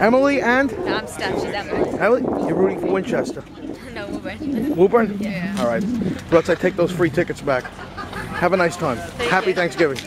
Emily and No, I'm Steph. She's Emily. Emily, You're rooting for Winchester. no, Woburn. Woburn? Yeah. All right. Let's I take those free tickets back. Have a nice time. Happy you. Thanksgiving.